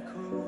Cool.